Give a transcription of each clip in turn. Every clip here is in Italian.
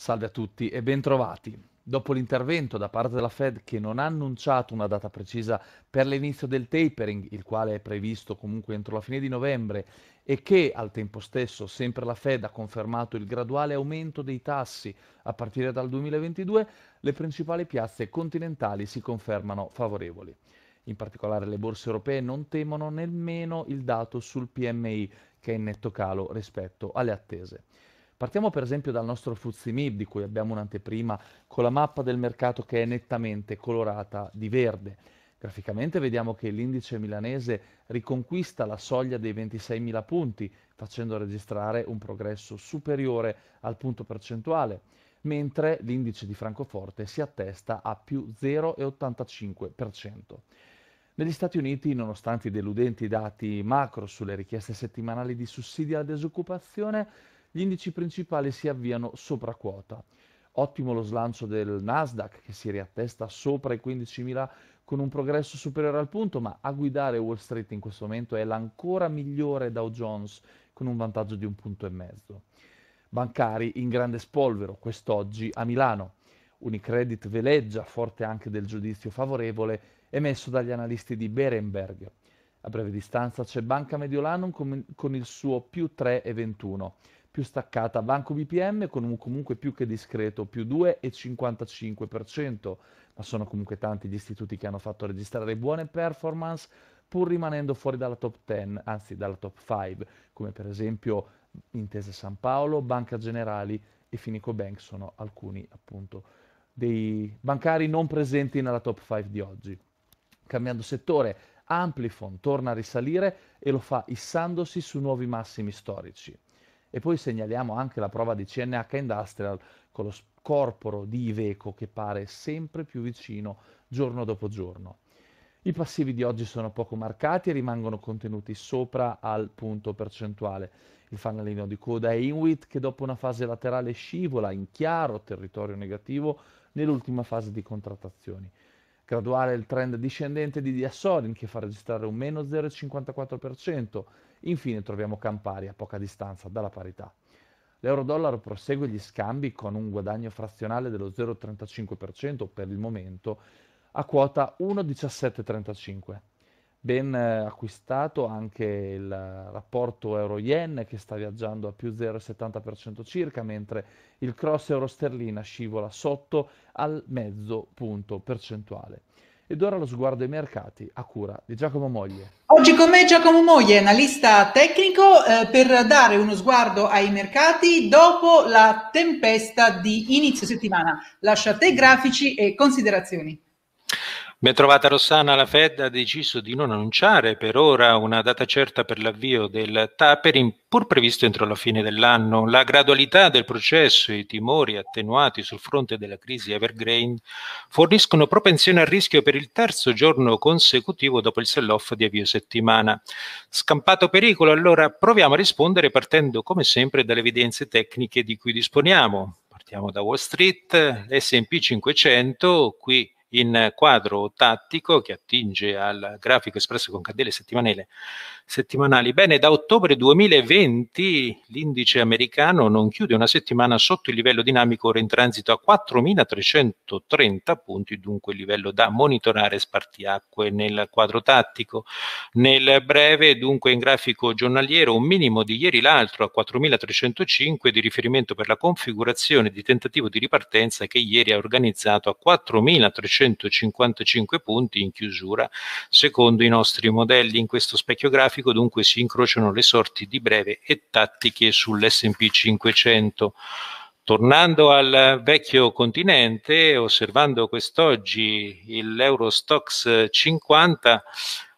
Salve a tutti e bentrovati. Dopo l'intervento da parte della Fed che non ha annunciato una data precisa per l'inizio del tapering, il quale è previsto comunque entro la fine di novembre, e che al tempo stesso sempre la Fed ha confermato il graduale aumento dei tassi a partire dal 2022, le principali piazze continentali si confermano favorevoli. In particolare le borse europee non temono nemmeno il dato sul PMI che è in netto calo rispetto alle attese. Partiamo per esempio dal nostro FTSE MIB, di cui abbiamo un'anteprima con la mappa del mercato che è nettamente colorata di verde. Graficamente vediamo che l'indice milanese riconquista la soglia dei 26.000 punti, facendo registrare un progresso superiore al punto percentuale, mentre l'indice di Francoforte si attesta a più 0,85%. Negli Stati Uniti, nonostante i deludenti dati macro sulle richieste settimanali di sussidi alla disoccupazione, gli indici principali si avviano sopra quota. Ottimo lo slancio del Nasdaq che si riattesta sopra i 15.000 con un progresso superiore al punto, ma a guidare Wall Street in questo momento è l'ancora migliore Dow Jones con un vantaggio di un punto e mezzo. Bancari in grande spolvero quest'oggi a Milano. Unicredit veleggia, forte anche del giudizio favorevole emesso dagli analisti di Berenberg. A breve distanza c'è Banca Mediolanum con il suo più 3,21 più staccata Banco BPM con un comunque più che discreto più 2,55%, ma sono comunque tanti gli istituti che hanno fatto registrare buone performance pur rimanendo fuori dalla top 10, anzi dalla top 5, come per esempio Intesa San Paolo, Banca Generali e Finico Bank sono alcuni appunto dei bancari non presenti nella top 5 di oggi. Cambiando settore, Amplifon torna a risalire e lo fa issandosi su nuovi massimi storici. E poi segnaliamo anche la prova di CNH Industrial con lo scorporo di Iveco che pare sempre più vicino giorno dopo giorno. I passivi di oggi sono poco marcati e rimangono contenuti sopra al punto percentuale. Il fanalino di coda è Inwit che dopo una fase laterale scivola in chiaro territorio negativo nell'ultima fase di contrattazioni. Graduale il trend discendente di Diasorin che fa registrare un meno 0,54%. Infine troviamo Campari a poca distanza dalla parità. L'euro-dollaro prosegue gli scambi con un guadagno frazionale dello 0,35% per il momento a quota 1,1735. Ben eh, acquistato anche il rapporto euro-yen che sta viaggiando a più 0,70% circa, mentre il cross euro-sterlina scivola sotto al mezzo punto percentuale. Ed ora lo sguardo ai mercati a cura di Giacomo Moglie. Oggi con me Giacomo Moglie, analista tecnico, eh, per dare uno sguardo ai mercati dopo la tempesta di inizio settimana. Lascia a te grafici e considerazioni. Ben trovata Rossana, la Fed ha deciso di non annunciare per ora una data certa per l'avvio del tapering, pur previsto entro la fine dell'anno. La gradualità del processo e i timori attenuati sul fronte della crisi Evergreen forniscono propensione al rischio per il terzo giorno consecutivo dopo il sell-off di avvio settimana. Scampato pericolo, allora proviamo a rispondere partendo come sempre dalle evidenze tecniche di cui disponiamo. Partiamo da Wall Street, S&P 500, qui in quadro tattico che attinge al grafico espresso con candele settimanali. Bene, da ottobre 2020 l'indice americano non chiude una settimana sotto il livello dinamico ora in transito a 4.330 punti, dunque il livello da monitorare spartiacque nel quadro tattico. Nel breve, dunque in grafico giornaliero, un minimo di ieri l'altro a 4.305 di riferimento per la configurazione di tentativo di ripartenza che ieri ha organizzato a 4.300 155 punti in chiusura. Secondo i nostri modelli in questo specchio grafico dunque si incrociano le sorti di breve e tattiche sull'S&P 500. Tornando al vecchio continente, osservando quest'oggi l'Eurostox 50,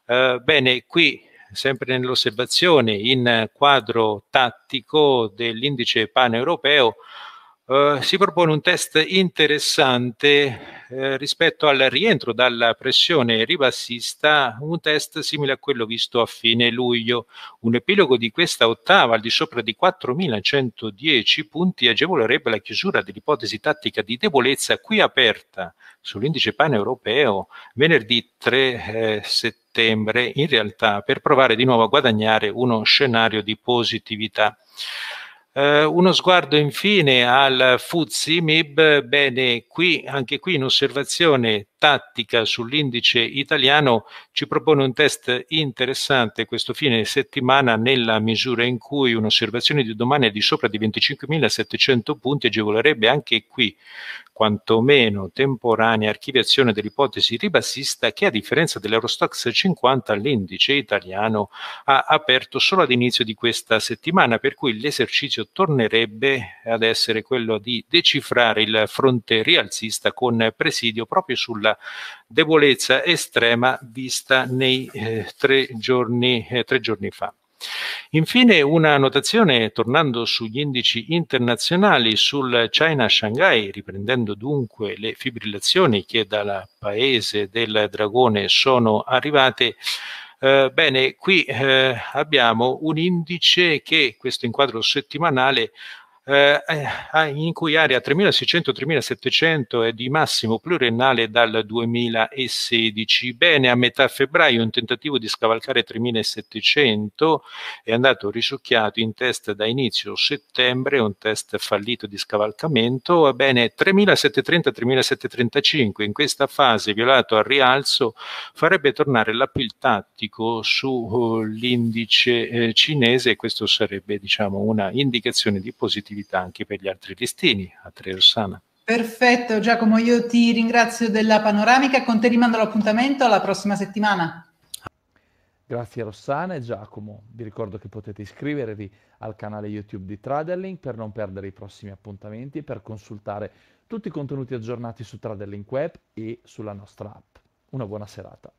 eh, bene, qui sempre nell'osservazione in quadro tattico dell'indice paneuropeo, eh, si propone un test interessante eh, rispetto al rientro dalla pressione ribassista, un test simile a quello visto a fine luglio. Un epilogo di questa ottava al di sopra di 4.110 punti agevolerebbe la chiusura dell'ipotesi tattica di debolezza qui aperta sull'indice pan-europeo venerdì 3 eh, settembre, in realtà per provare di nuovo a guadagnare uno scenario di positività. Uh, uno sguardo infine al FTSE MIB, bene, qui, anche qui in osservazione tattica sull'indice italiano ci propone un test interessante questo fine settimana nella misura in cui un'osservazione di domani è di sopra di 25.700 punti agevolerebbe anche qui quantomeno temporanea archiviazione dell'ipotesi ribassista che a differenza dell'Eurostox 50 l'indice italiano ha aperto solo ad inizio di questa settimana per cui l'esercizio tornerebbe ad essere quello di decifrare il fronte rialzista con presidio proprio sulla debolezza estrema vista nei eh, tre, giorni, eh, tre giorni fa. Infine una notazione tornando sugli indici internazionali sul China Shanghai, riprendendo dunque le fibrillazioni che dal paese del dragone sono arrivate. Eh, bene, qui eh, abbiamo un indice che questo inquadro settimanale eh, eh in cui area 3600-3700 è di massimo pluriennale dal 2016. Bene, a metà febbraio un tentativo di scavalcare 3700 è andato risucchiato in test da inizio settembre, un test fallito di scavalcamento. Bene, 3730-3735 in questa fase violato al rialzo farebbe tornare l'appeal tattico sull'indice uh, eh, cinese e questo sarebbe diciamo una indicazione di positività possibilità anche per gli altri listini. A te Rossana. Perfetto, Giacomo, io ti ringrazio della panoramica. Con te rimando l'appuntamento alla prossima settimana. Grazie Rossana e Giacomo. Vi ricordo che potete iscrivervi al canale YouTube di Traderlink per non perdere i prossimi appuntamenti e per consultare tutti i contenuti aggiornati su Traderlink Web e sulla nostra app. Una buona serata.